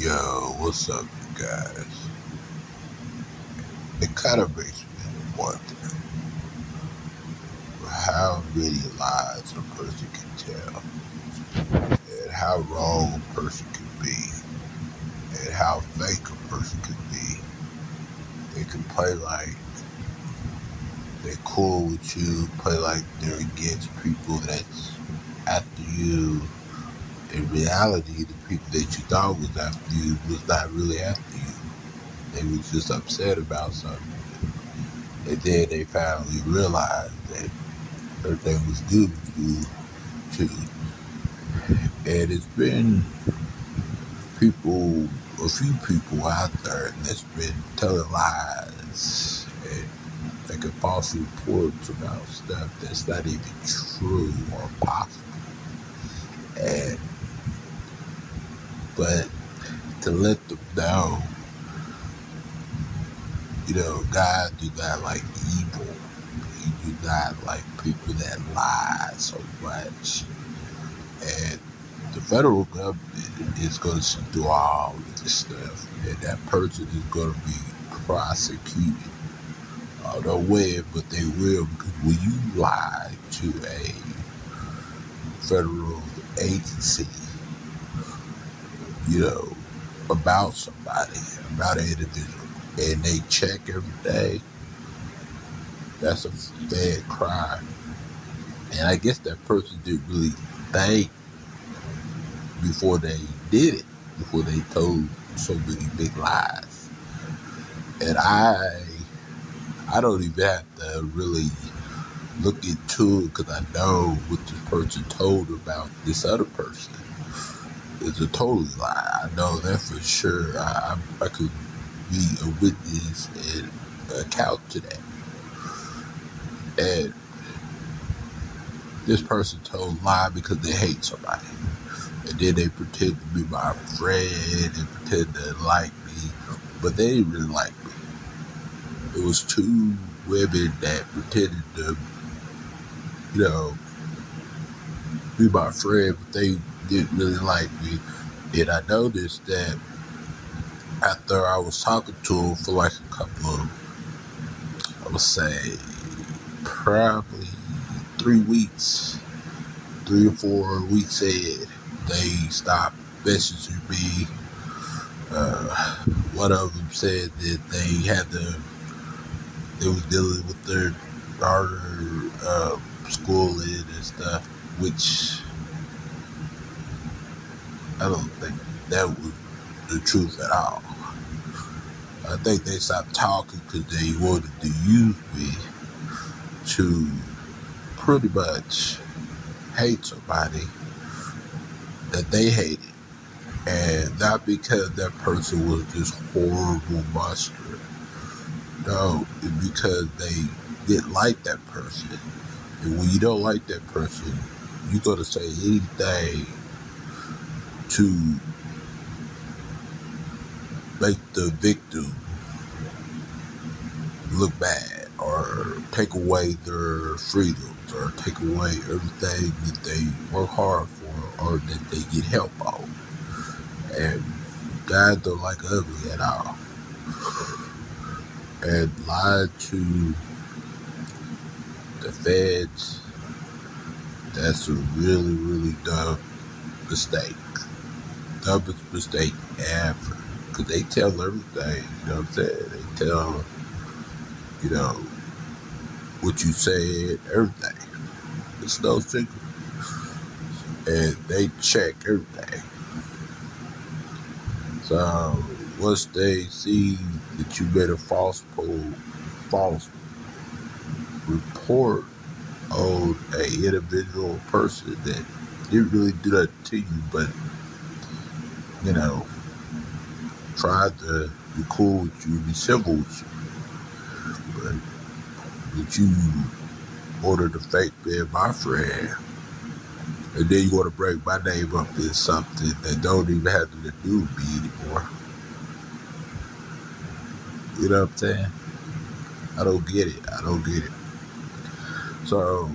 Yo, what's up, you guys? It kind of makes me wonder how many lies a person can tell, and how wrong a person can be, and how fake a person can be. They can play like they're cool with you, play like they're against people that's after you. In reality, the people that you thought was after you was not really after you. They was just upset about something. And then they finally realized that everything was good with you too. And it's been people, a few people out there that's been telling lies and making false reports about stuff that's not even true or possible. And but to let them know, you know, God do not like evil. He do not like people that lie so much. And the federal government is going to do all of this stuff, and that person is going to be prosecuted. I don't when, but they will, because when you lie to a federal agency, you know, about somebody, about an individual, and they check every day, that's a bad crime. And I guess that person didn't really think before they did it, before they told so many big lies. And I, I don't even have to really look into it because I know what this person told about this other person is a total lie. I know that for sure. I, I, I could be a witness and account to that. And this person told a lie because they hate somebody. And then they pretend to be my friend and pretend to like me, but they didn't really like me. It was two women that pretended to, you know, be my friend, but they didn't really like me. And I noticed that after I was talking to them for like a couple of, I would say, probably three weeks, three or four weeks in, they stopped messaging me. Uh, one of them said that they had to, they was dealing with their daughter uh, schooling and stuff, which I don't think that was the truth at all. I think they stopped talking because they wanted to use me to pretty much hate somebody that they hated. And not because that person was this horrible monster. No, because they didn't like that person. And when you don't like that person, you're going to say anything to make the victim look bad or take away their freedoms or take away everything that they work hard for or that they get help on. And guys don't like ugly at all. And lied to the feds, that's a really, really dumb mistake. Dumbest mistake ever. Because they tell everything, you know what I'm saying? They tell, you know, what you said, everything. It's no secret. And they check everything. So once they see that you made a false poll, false report on a individual person that didn't really do that to you, but you know, tried to be cool with you, be civil with you, but that you ordered a fake being my friend, and then you want to break my name up in something that don't even have to do with me anymore. You know what I'm saying? I don't get it. I don't get it. So,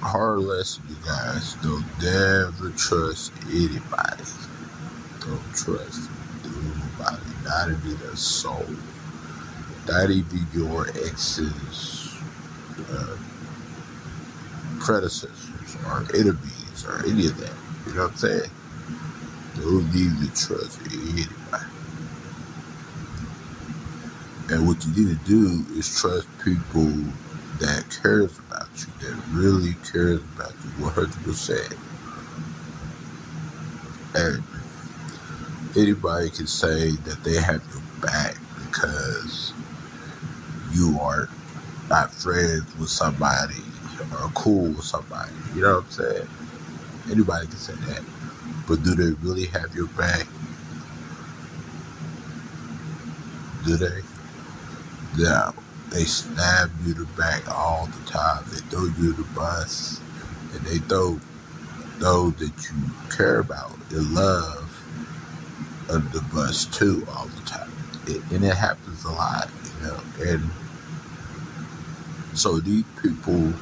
hard lesson, you guys. Don't never trust anybody. Don't trust anybody, not even a soul, not even your exes, uh, predecessors or enemies or any of that. You know what I'm saying? Don't need to trust anybody. And what you need to do is trust people that cares about you, that really cares about you 100%. And anybody can say that they have your back because you are not friends with somebody or cool with somebody. You know what I'm saying? Anybody can say that. But do they really have your back? Do they? No. They stab you the back all the time. They throw you the bus. And they throw those that you care about and love under the bus too all the time. It, and it happens a lot, you know. And so these people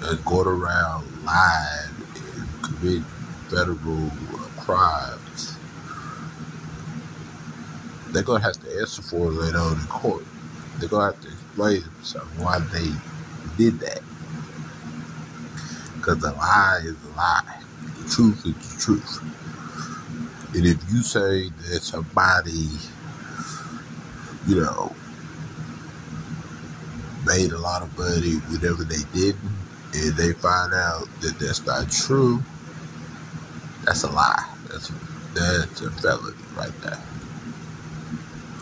that go around lying and commit federal crimes, they're gonna have to answer for it later on in court. They're gonna have to explain themselves why they did that. Because a lie is a lie. The truth is the truth. And if you say that somebody, you know, made a lot of money whatever they didn't, and they find out that that's not true, that's a lie. That's that's a felony right there.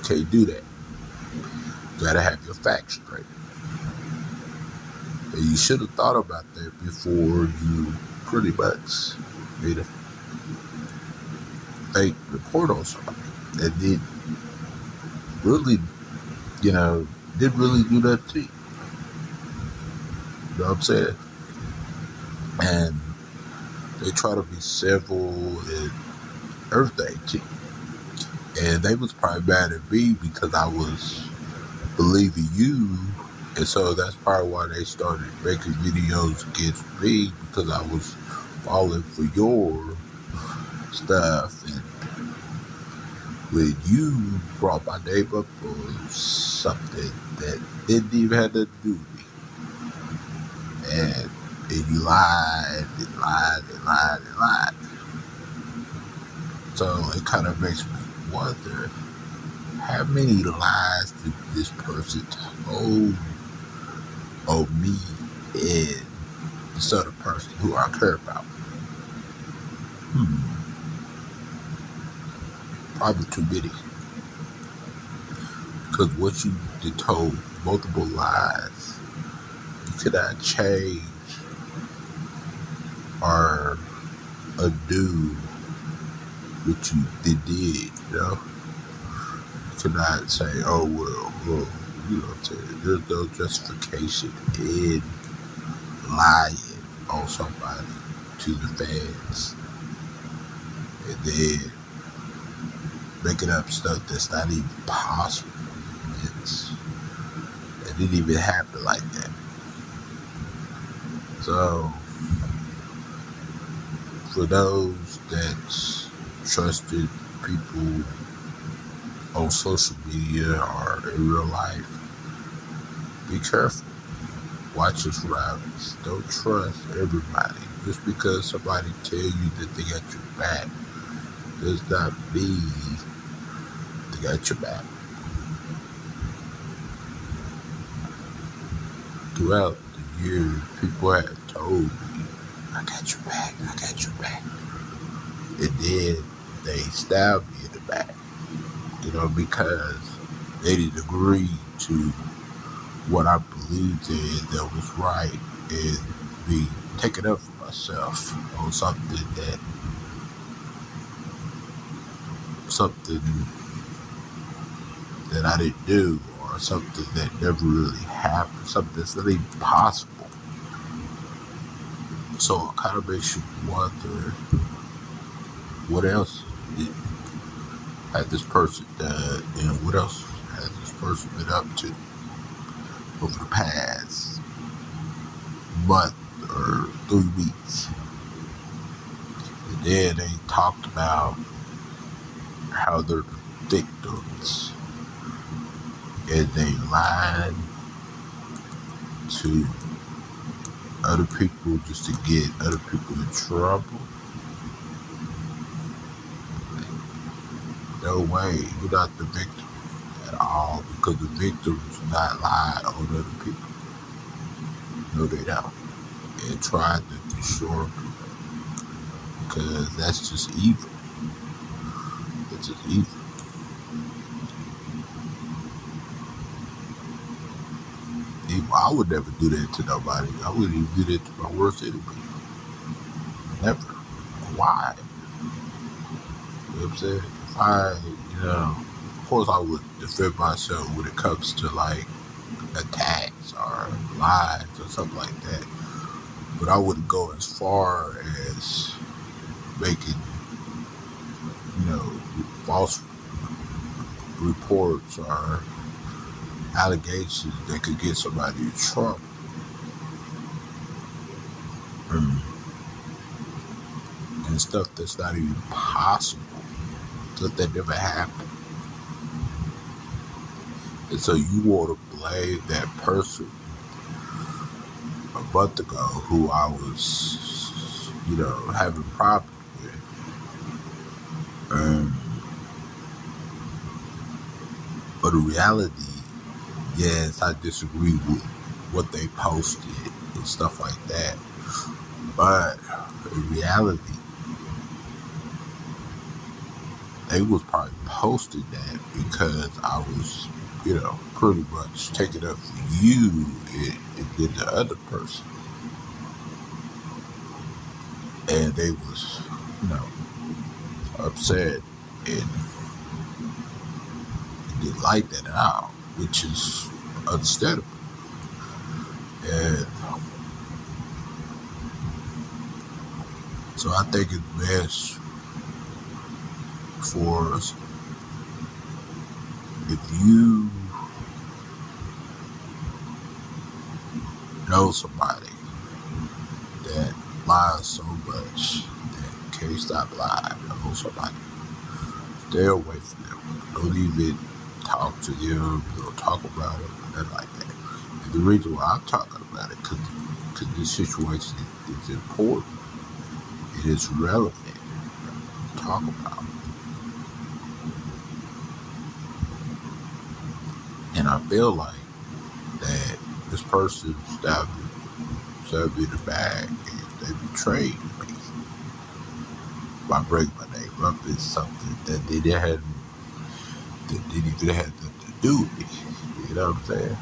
Can't do that. Gotta have your facts straight. And you should have thought about that before you pretty much made a fake report on somebody that did really, you know, did really do that to you. You know what I'm saying? And they try to be civil and everything to you. And they was probably mad at me because I was believing you. And so that's probably why they started making videos against me because I was falling for your stuff. And when you brought my name up for something that didn't even have to do with me. And, and you lied and lied and lied and lied. So it kind of makes me wonder how many lies did this person told of me and this other person who I care about? Hmm. Probably too many. Because what you did told multiple lies, you cannot change or undo what you did, did you know? You cannot say, oh, well, well you know what I'm saying? There's no justification in lying on somebody to the fans and then making up stuff that's not even possible. It's, it didn't even happen like that. So, for those that trusted people on social media or in real life, be careful. Watch your surroundings. Don't trust everybody. Just because somebody tell you that they got your back does not mean they got your back. Throughout the years, people have told me, I got your back, I got your back. And then they stabbed me in the back, you know, because they didn't agree to what I believed in that was right and be taken up for myself on something that something that I didn't do or something that never really happened, something that's not even possible. So it kind of makes you wonder what else had this person uh, and what else has this person been up to over the past month or three weeks. And then they talked about how they're victims and they lied to other people just to get other people in trouble. No way, you're not the victim at all because the victims not lie on other people. No, they don't. And try to destroy people because that's just evil. It's just evil. Evil. I would never do that to nobody. I wouldn't even do that to my worst enemy. Never. Why? You know what I'm saying? I, you know, of course I would defend myself when it comes to like attacks or lies or something like that. But I wouldn't go as far as making, you know, false reports or allegations that could get somebody in trouble. Mm. And stuff that's not even possible. That never happened. And so you want to blame that person a month ago who I was, you know, having problems with. Um, but the reality, yes, I disagree with what they posted and stuff like that. But in reality, they was probably posting that because I was, you know, pretty much taking up for you and, then the other person. And they was, you know, upset and didn't like that at all, which is understandable. And so I think it's best for us if you know somebody that lies so much that can't stop lying, know somebody, stay away from them. Don't even talk to them, don't talk about it, nothing like that. And the reason why I'm talking about it, because this situation is important, it is relevant to talk about. And I feel like that this person stabbed me, stabbed me in the back, and they betrayed me by breaking my name up is something that they didn't have, that they didn't even have nothing to do with. You know what I'm saying?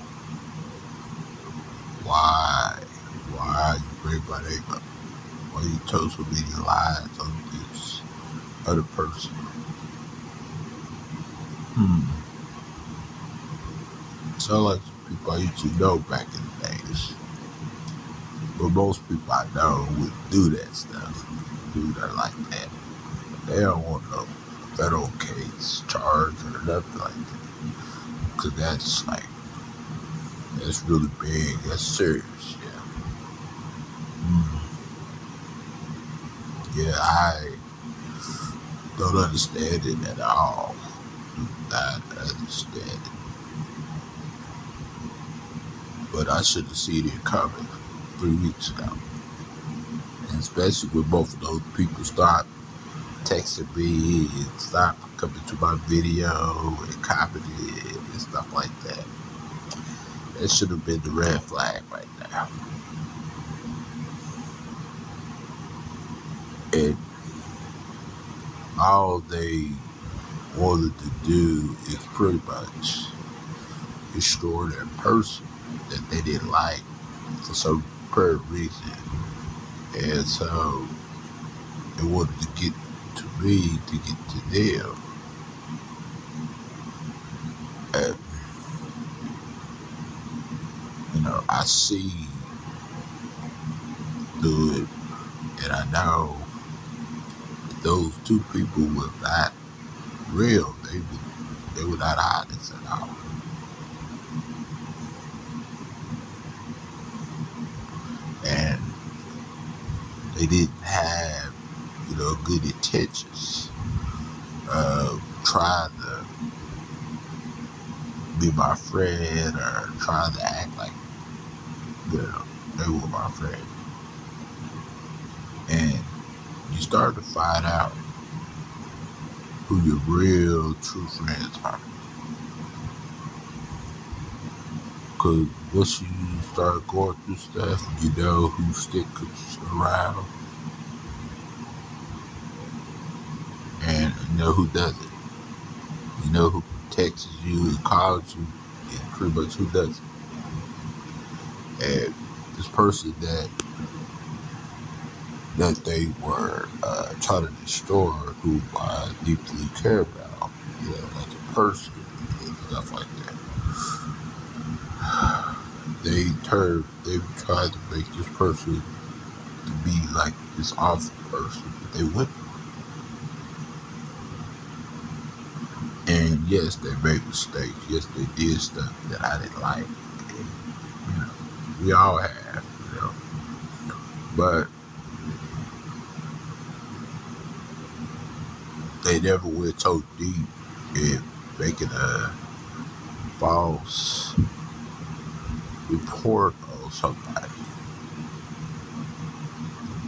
Why? Why you break my name up? Why you told so many lies on this other person? Hmm. Sound like people I used to know back in the days. But most people I know would do that stuff. Do that like that. They don't want no federal case charge or nothing like that. Cause that's like that's really big. That's serious. Yeah. Mm. Yeah, I don't understand it at all. Not understand it. But I should have seen it coming three weeks ago. And especially when both of those people start texting me and start coming to my video and copying it and stuff like that. That should have been the red flag right now. And all they wanted to do is pretty much destroy that person that they didn't like for some per reason. And so they wanted to get to me to get to them. And, you know, I see through it and I know those two people were not real. They were, they were not honest at all. And they didn't have, you know, good intentions of tried to be my friend or tried to act like, you know, they were my friend. And you start to find out who your real true friends are. Because once you start going through stuff, you know who sticks around and know who doesn't. You know who texts you and calls you and pretty much who doesn't. And this person that that they were uh, trying to destroy, who I deeply care about, you know, like a person and stuff like that. They turned, they tried to make this person to be like this awful person, but they wouldn't. And yes, they made mistakes. Yes, they did stuff that I didn't like. And, you know, we all have, you know. But they never went so deep in making a false report on somebody.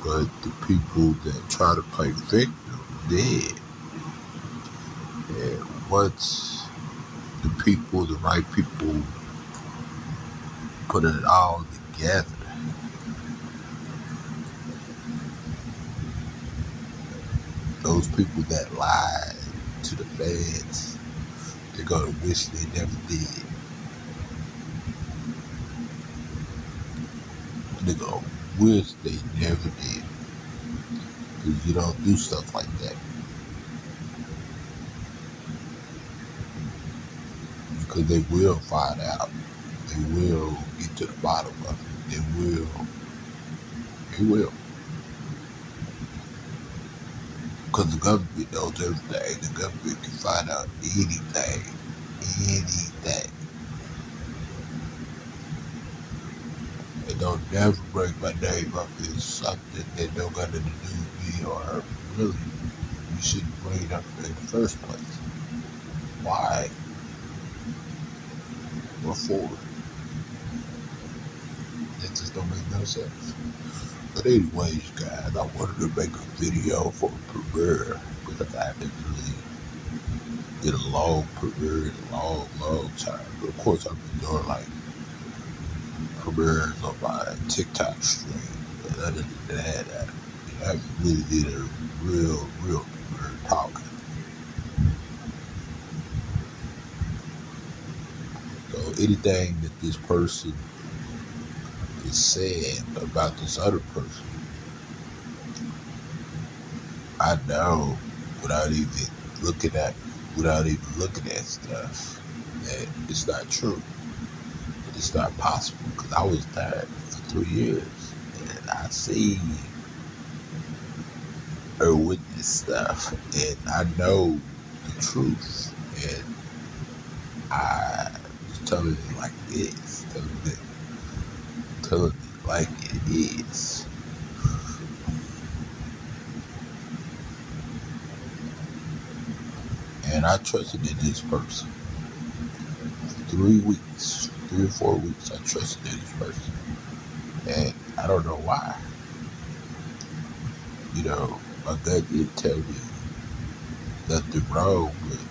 But the people that try to play victim did. And once the people, the right people, put it all together, those people that lied to the feds, they're gonna wish they never did. They're gonna wish they never did. Because you don't do stuff like that. Because they will find out. They will get to the bottom of it. They will. They will. Because the government knows everything. The government can find out anything. Anything. And don't never break my name up as something that don't got to do with me or really you shouldn't bring it up in the first place. Why? What for? That just don't make no sense. But anyways, guys, I wanted to make a video for Premiere because I haven't really did a long Premiere in a long, long time. But of course, I've been doing like Premieres on my TikTok stream. But other than that, I, I haven't really did a real, real Premiere talking. So anything that this person is saying about this other person, I know without even looking at without even looking at stuff that it's not true. It's not possible because I was there for three years and I see or witness stuff and I know the truth and I was telling it like it is, telling it telling it like it is. And I trusted in this person. For three weeks, three or four weeks, I trusted this person. And I don't know why. You know, my gut did tell me nothing wrong with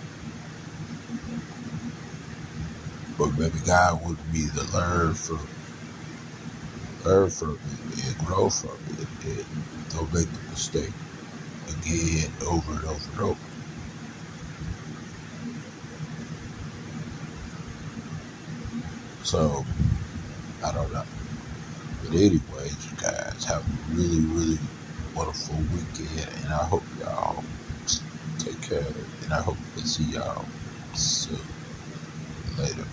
but maybe God wanted me to learn from learn from it and grow from it and don't make the mistake again over and over and over. So I don't know. But anyways, you guys have a really, really wonderful weekend and I hope y'all take care and I hope to see y'all soon. Later.